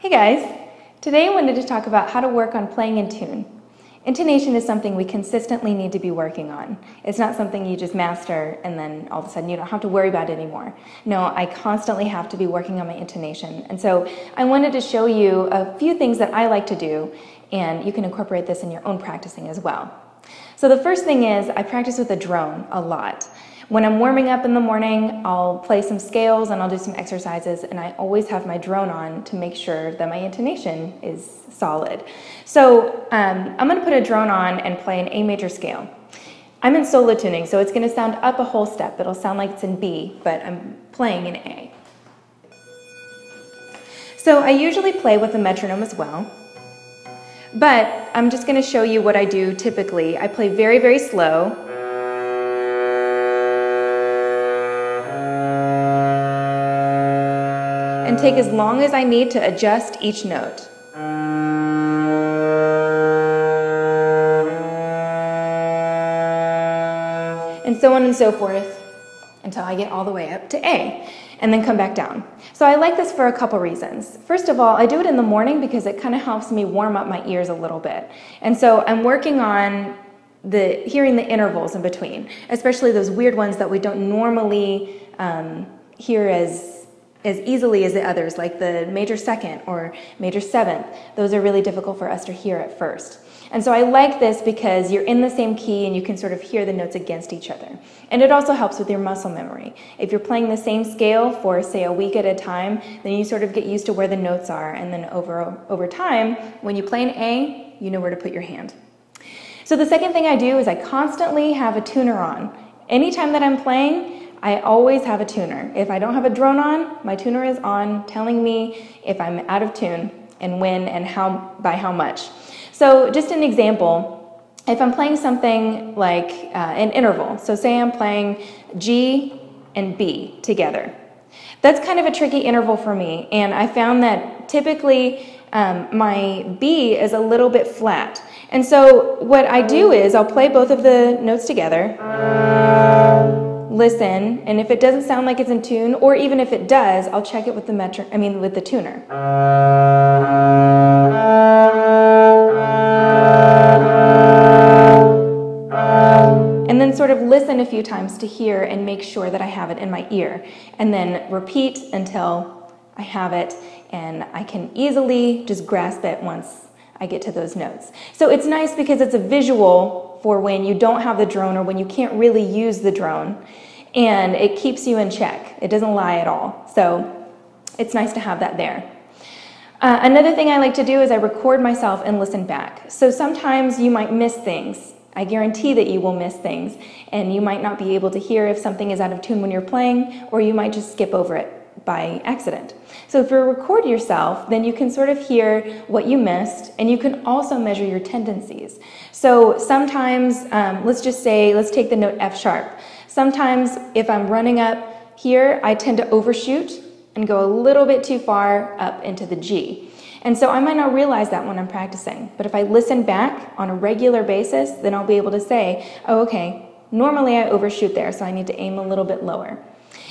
Hey guys! Today I wanted to talk about how to work on playing in tune. Intonation is something we consistently need to be working on. It's not something you just master and then all of a sudden you don't have to worry about it anymore. No, I constantly have to be working on my intonation. And so I wanted to show you a few things that I like to do and you can incorporate this in your own practicing as well. So the first thing is I practice with a drone a lot. When I'm warming up in the morning, I'll play some scales and I'll do some exercises, and I always have my drone on to make sure that my intonation is solid. So um, I'm gonna put a drone on and play an A major scale. I'm in solo tuning, so it's gonna sound up a whole step. It'll sound like it's in B, but I'm playing in A. So I usually play with a metronome as well. But I'm just gonna show you what I do typically. I play very, very slow. And take as long as I need to adjust each note. And so on and so forth until I get all the way up to A and then come back down. So I like this for a couple reasons. First of all, I do it in the morning because it kind of helps me warm up my ears a little bit. And so I'm working on the hearing the intervals in between, especially those weird ones that we don't normally um, hear as as easily as the others, like the major second or major seventh. Those are really difficult for us to hear at first. And so I like this because you're in the same key and you can sort of hear the notes against each other. And it also helps with your muscle memory. If you're playing the same scale for, say, a week at a time, then you sort of get used to where the notes are. And then over, over time, when you play an A, you know where to put your hand. So the second thing I do is I constantly have a tuner on. Anytime that I'm playing, I always have a tuner. If I don't have a drone on, my tuner is on telling me if I'm out of tune and when and how by how much. So just an example, if I'm playing something like uh, an interval, so say I'm playing G and B together. That's kind of a tricky interval for me, and I found that typically um, my B is a little bit flat. And so what I do is I'll play both of the notes together listen, and if it doesn't sound like it's in tune, or even if it does, I'll check it with the metro, I mean with the tuner. And then sort of listen a few times to hear and make sure that I have it in my ear. And then repeat until I have it and I can easily just grasp it once I get to those notes. So it's nice because it's a visual for when you don't have the drone or when you can't really use the drone and it keeps you in check. It doesn't lie at all. So it's nice to have that there. Uh, another thing I like to do is I record myself and listen back. So sometimes you might miss things. I guarantee that you will miss things, and you might not be able to hear if something is out of tune when you're playing, or you might just skip over it by accident. So if you record yourself, then you can sort of hear what you missed, and you can also measure your tendencies. So sometimes, um, let's just say, let's take the note F sharp. Sometimes if I'm running up here, I tend to overshoot and go a little bit too far up into the G. And so I might not realize that when I'm practicing. But if I listen back on a regular basis, then I'll be able to say, oh, okay, normally I overshoot there, so I need to aim a little bit lower.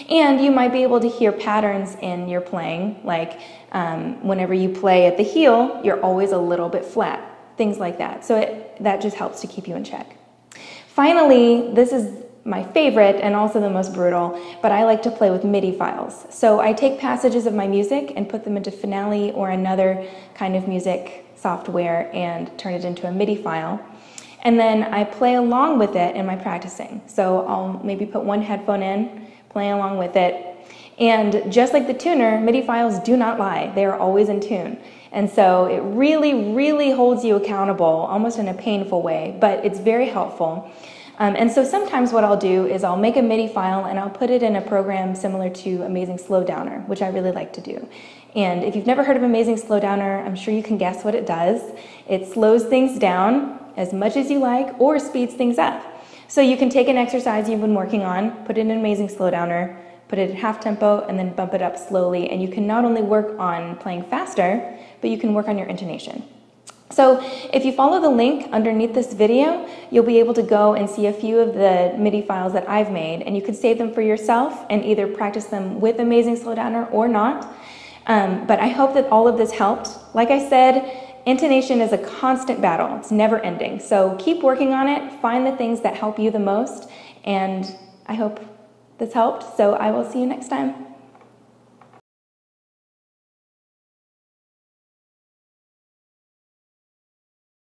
And you might be able to hear patterns in your playing, like um, whenever you play at the heel, you're always a little bit flat, things like that. So it, that just helps to keep you in check. Finally, this is my favorite and also the most brutal, but I like to play with MIDI files. So I take passages of my music and put them into Finale or another kind of music software and turn it into a MIDI file. And then I play along with it in my practicing. So I'll maybe put one headphone in, play along with it. And just like the tuner, MIDI files do not lie. They are always in tune. And so it really, really holds you accountable, almost in a painful way, but it's very helpful. Um, and so sometimes what I'll do is I'll make a MIDI file and I'll put it in a program similar to Amazing Slowdowner, which I really like to do. And if you've never heard of Amazing Slowdowner, I'm sure you can guess what it does. It slows things down as much as you like or speeds things up. So you can take an exercise you've been working on, put in Amazing Slowdowner, put it at half tempo, and then bump it up slowly. And you can not only work on playing faster, but you can work on your intonation. So if you follow the link underneath this video, you'll be able to go and see a few of the MIDI files that I've made, and you can save them for yourself and either practice them with Amazing Slowdowner or not. Um, but I hope that all of this helped. Like I said, intonation is a constant battle, it's never ending. So keep working on it, find the things that help you the most, and I hope this helped. So I will see you next time.